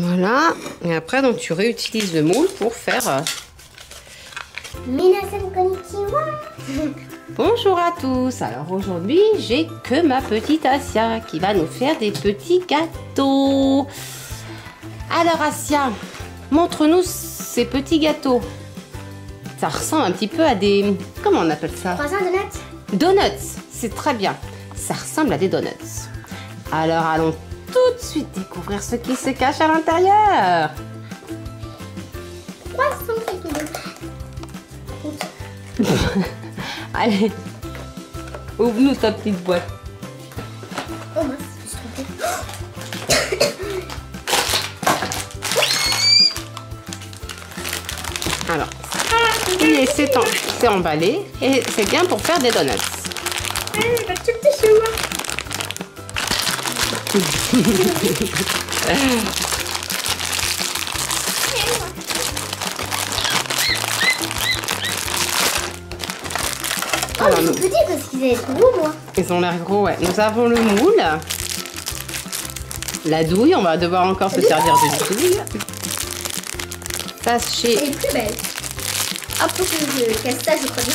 Voilà. Et après, donc, tu réutilises le moule pour faire... euh. Bonjour à tous. Alors aujourd'hui, j'ai que ma petite Asia qui va nous faire des petits gâteaux. Alors Asia, montre-nous ces petits gâteaux. Ça ressemble un petit peu à des... Comment on appelle ça? Croissant de nuts. Donuts. C'est très bien. Ça ressemble à des donuts. Alors allons tout de suite découvrir ce qui se cache à l'intérieur. Croissant quelque chose. Allez, ouvre-nous ta petite boîte. Oh mince, je suis trompée. Alors, et c'est emballé et c'est bien pour faire des donuts. Oh, Alors, mais c'est petit parce qu'ils avaient trop gros, moi. ils ont l'air gros, ouais. Nous avons le moule, la douille, on va devoir encore se servir de douille. Elle Sachet, est plus belle. Hop, faut que je casse ça, je crois bien.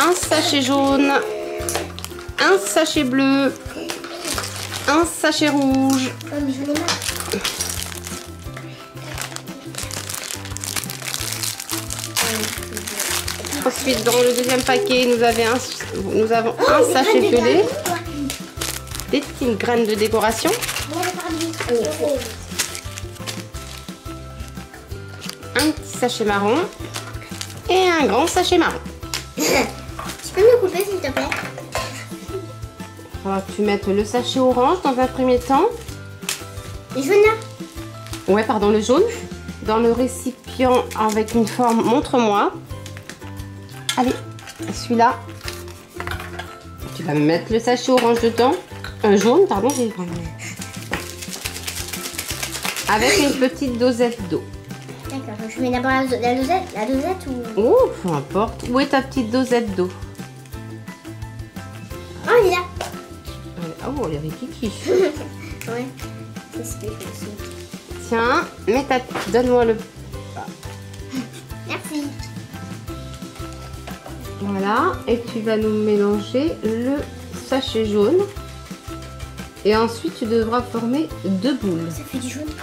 un sachet jaune, un sachet bleu, un sachet rouge. Ensuite, dans le deuxième paquet, nous, avez un- nous avons Oh, un sachet quoi. des petites graines de décoration, Oh, un petit sachet marron et un grand sachet marron. Tu peux me couper, s'il te plaît? Alors, tu mets le sachet orange dans un premier temps. Les jaunes là Ouais, pardon, le jaune. Dans le récipient avec une forme, montre-moi. Allez, celui-là. Tu vas mettre le sachet orange dedans. Un jaune, pardon. j'ai- Avec une petite dosette d'eau. D'accord, je mets d'abord la, la dosette, la dosette ou... Oh, peu importe. Où est ta petite dosette d'eau? Oh, il est là Oh, il y avait Kiki. Ouais. C'est ce que je suis. Tiens, mets ta... Donne-moi le... Merci. Voilà. Et tu vas nous mélanger le sachet jaune. Et ensuite, tu devras former deux boules. Ça fait du jaune.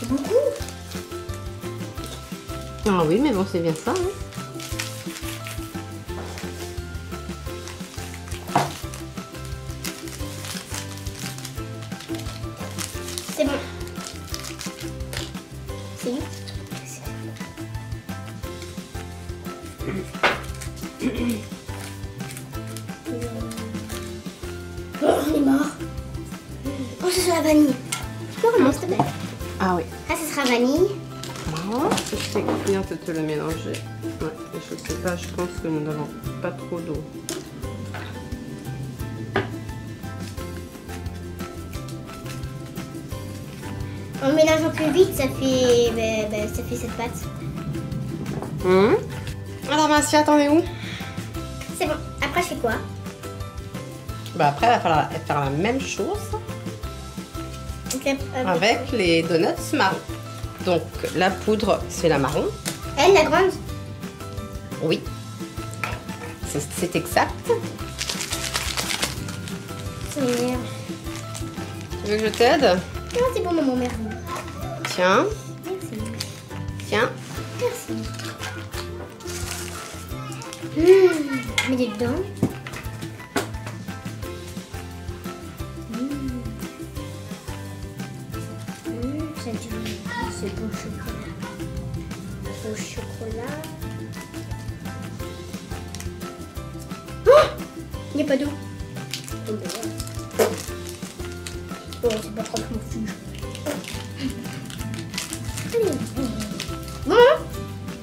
C'est beaucoup? Ah oui, mais bon, c'est bien ça. hein. Oh, on est mort. Oh, ce sera la vanille. Tu peux remonter, s'il te plaît Ah oui. Ah, ce sera vanille. Voilà. Je sais bien de te le mélanger. Ouais, je sais pas, je pense que nous n'avons pas trop d'eau. En mélangeant plus vite, ça fait, ben, ben, ça fait cette pâte. Hum? Alors, Massia, attendez où? C'est bon. Après, je fais quoi? Bah après, il va falloir faire la même chose la- euh, avec les donuts marron. Donc, la poudre, c'est la marron. Elle, la grande? Oui. C'est- exact. C'est. Tu veux que je t'aide? Non, c'est bon, maman, merci. Tiens, Merci. tiens. Merci. Mmh, mets dedans. Mmh. Mmh, ça. C'est bon chocolat. Au chocolat. Oh Il n'y a pas d'eau. Oh. Oh, c'est pas que je m'en fiche.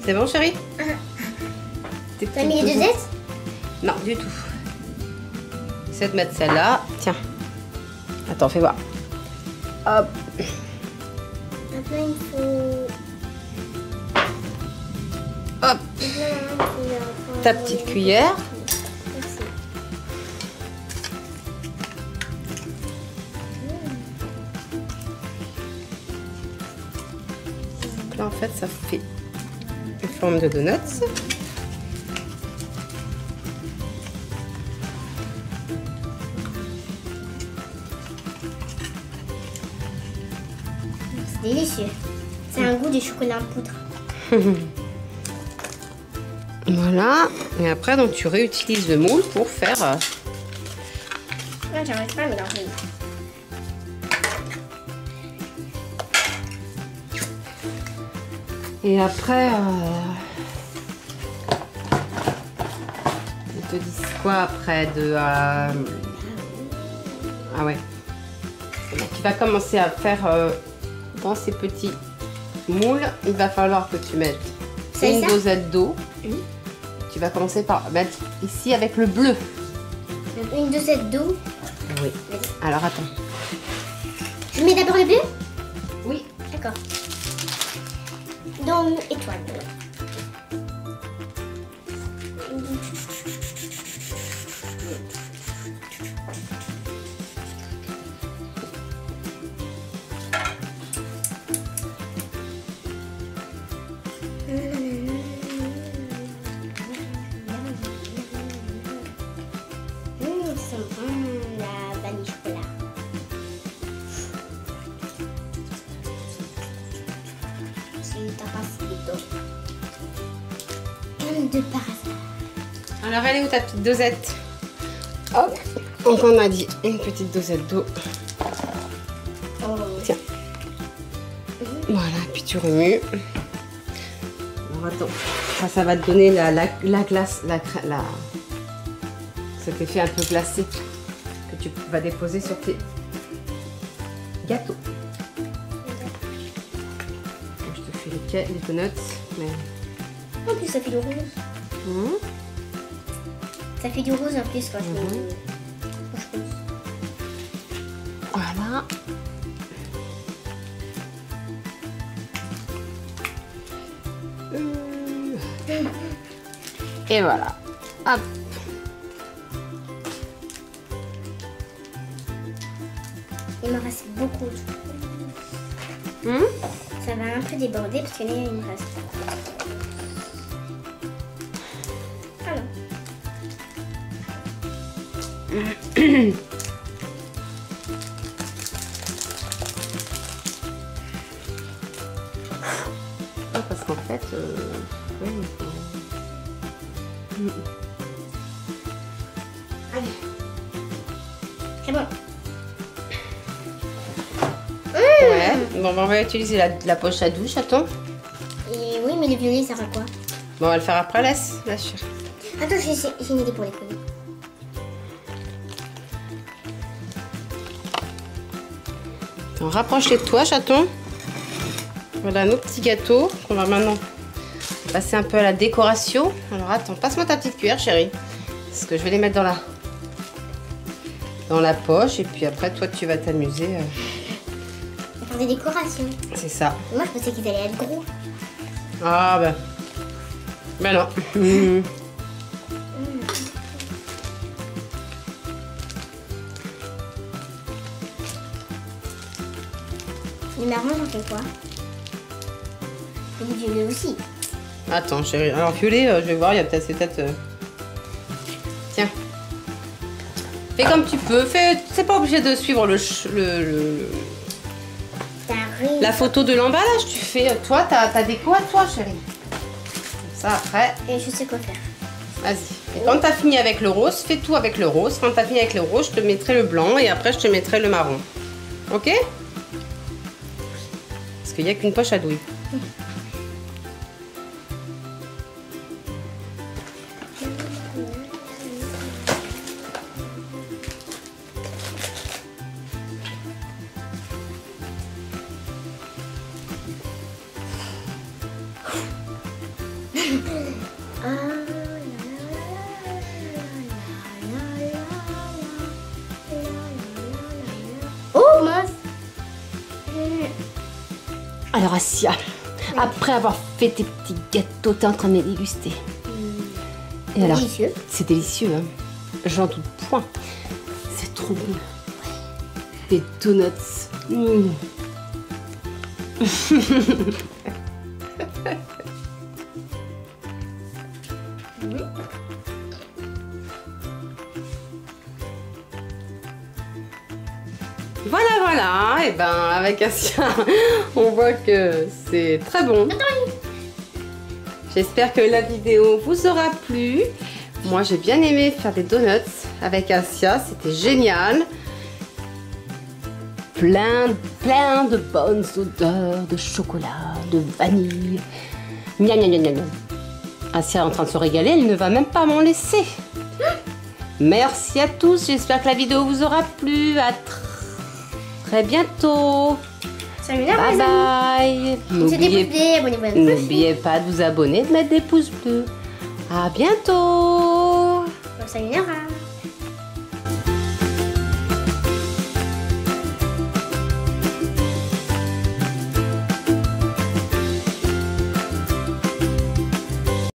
C'est bon, chérie T'as mis les deux ailes Non, du tout. J'essaie de mettre celle-là. Tiens. Attends, fais voir. Hop. Hop. Ta petite cuillère. Là, en fait, ça fait forme de donuts. C'est délicieux. C'est un goût de chocolat en poudre. Voilà. Et après, donc, tu réutilises le moule pour faire... euh, j'arrive pas à mélanger. Et après, euh, ils te disent quoi après de... euh, Ah ouais. Tu vas commencer à faire euh, dans ces petits moules, il va falloir que tu mettes une dosette d'eau. Tu vas commencer par mettre ici avec le bleu. Une dosette d'eau. Oui. Alors attends. Je mets d'abord le bleu? Oui. D'accord. don't eat one. De par hasard. Alors elle est où ta petite dosette? Hop. Donc on a dit une petite dosette d'eau. Oh. Tiens. Voilà, puis tu remues. Alors attends, ça, ça va te donner la, la, la glace, la, la, cet effet un peu glacé que tu vas déposer sur tes gâteaux. Ca- les donuts, mais... En plus, ça fait du rose. Mhm. Ça fait du rose en plus quand Mhm. quand je pense. Voilà. Euh. Et voilà. Hop. Il me reste beaucoup. Hmm? un peu déborder parce que là, il me reste. Non. Ah, parce qu'en fait, euh, ouais, Bon, on va utiliser la, la poche à douche, attends. Et oui, mais le violet, ça sert à quoi? Bon, on va le faire après, laisse, la chérie. Attends, j'ai une idée pour les coller. On rapproche les de toi, chaton. Voilà nos petits gâteaux qu'on va maintenant passer un peu à la décoration. Alors attends, passe-moi ta petite cuillère, chérie. Parce que je vais les mettre dans la dans la poche et puis après toi tu vas t'amuser. On va faire des décorations. C'est ça. Moi, je pensais qu'ils allaient être gros. Ah ben. Ben non. Mhm. Les marrons, j'en fais quoi? Le violet aussi. Attends, chérie. Alors violet, euh, je vais voir, il y a peut-être c'est peut-être. euh, Tiens. Fais comme tu peux. Fais. C'est pas obligé de suivre le, ch- le- le-. La photo de l'emballage. Tu fais. euh, Toi, ta, ta déco à toi, chérie? Comme ça après. Et je sais quoi faire. Vas-y. Et quand t'as fini avec le rose, fais tout avec le rose. Quand t'as fini avec le rose, je te mettrai le blanc et après je te mettrai le marron. Ok? Parce qu'il n'y a qu'une poche à douille. Alors Asia, après avoir fait tes petits gâteaux, t'es en train de les déguster. Et alors, Délicieux. c'est délicieux, hein J'en doute point. C'est trop bon. Des donuts. Mmh. Voilà, voilà. Et ben avec Asia, on voit que c'est très bon. J'espère que la vidéo vous aura plu. Moi, j'ai bien aimé faire des donuts avec Asia. C'était génial. Plein, plein de bonnes odeurs de chocolat, de vanille. Miam. Asia est en train de se régaler. Elle ne va même pas m'en laisser. Merci à tous. J'espère que la vidéo vous aura plu. À tr- très bientôt. Salut la Bye bye. N'oubliez pas de vous abonner, de mettre des pouces bleus. À bientôt Salut Lara.